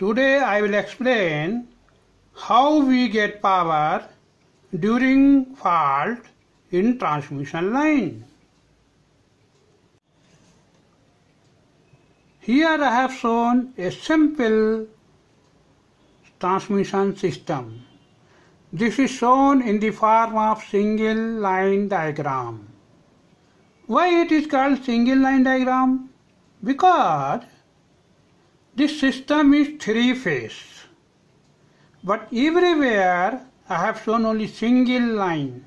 Today I will explain how we get power during fault in transmission line. Here I have shown a simple transmission system. This is shown in the form of single line diagram. Why it is called single line diagram? Because this system is three phase. But everywhere I have shown only single line.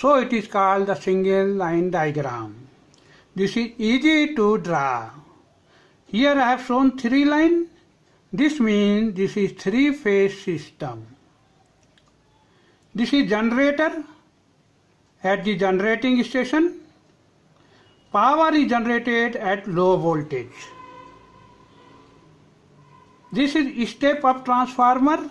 So it is called the single line diagram. This is easy to draw. Here I have shown three line. This means this is three phase system. This is generator at the generating station. Power is generated at low voltage. This is step up transformer.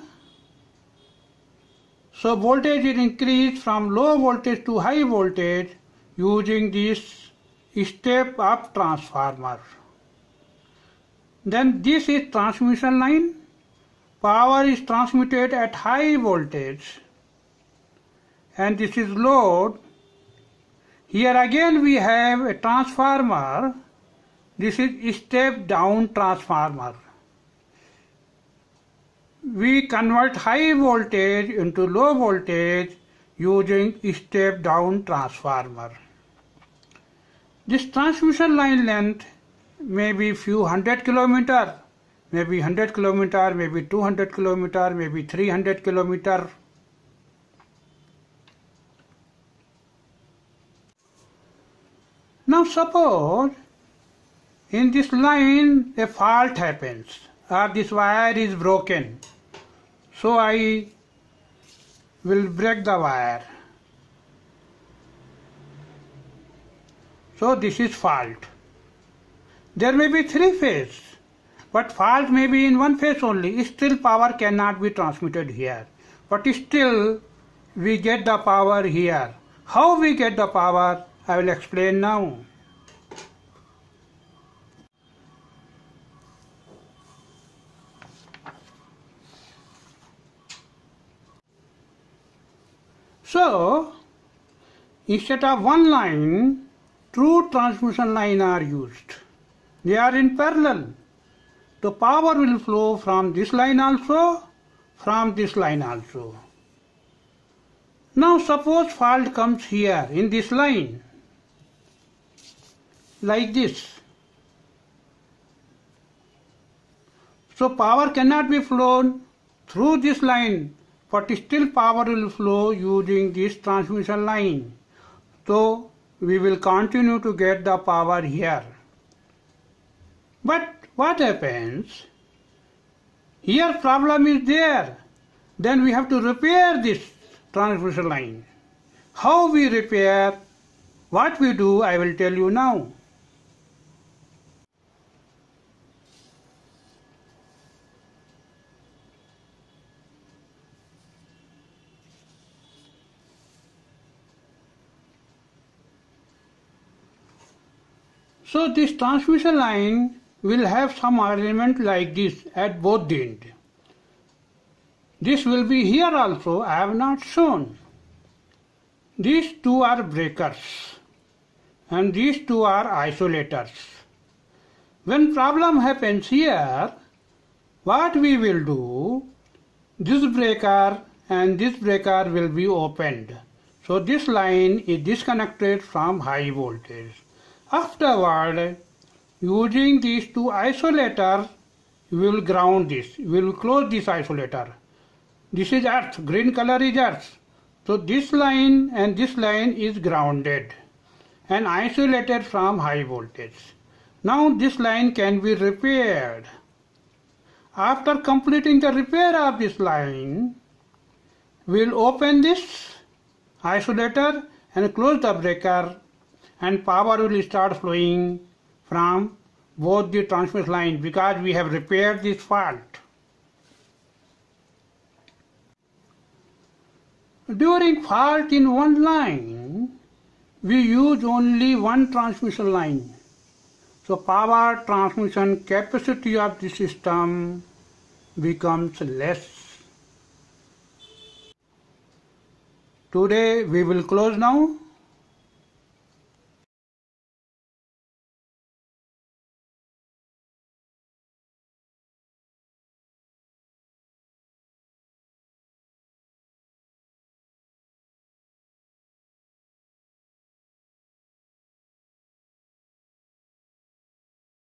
So voltage is increased from low voltage to high voltage using this step up transformer. Then this is transmission line. Power is transmitted at high voltage and this is load. Here again we have a transformer. This is step down transformer. We convert high voltage into low voltage using step down transformer. This transmission line length may be few hundred kilometer, maybe 100 kilometer, maybe 200 kilometer, maybe 300 kilometer. Now suppose in this line a fault happens or this wire is broken. So I will break the wire. So this is fault. There may be three phase, but fault may be in one phase only. Still power cannot be transmitted here. But still we get the power here. How we get the power, I will explain now. So, instead of one line, two transmission line are used. They are in parallel. The power will flow from this line also, from this line also. Now suppose fault comes here in this line, like this. So power cannot be flown through this line, but still power will flow using this transmission line. So we will continue to get the power here. But what happens? Here problem is there. Then we have to repair this transmission line. How we repair, what we do, I will tell you now. So this transmission line will have some arrangement like this at both the end. This will be here also, I have not shown. These two are breakers and these two are isolators. When problem happens here, what we will do, this breaker and this breaker will be opened. So this line is disconnected from high voltage. Afterward, using these two isolators, we will ground this. We will close this isolator. This is earth, green color is earth. So this line and this line is grounded and isolated from high voltage. Now this line can be repaired. After completing the repair of this line, we will open this isolator and close the breaker and power will start flowing from both the transmission lines because we have repaired this fault. During fault in one line, we use only one transmission line. So power transmission capacity of the system becomes less. Today we will close now.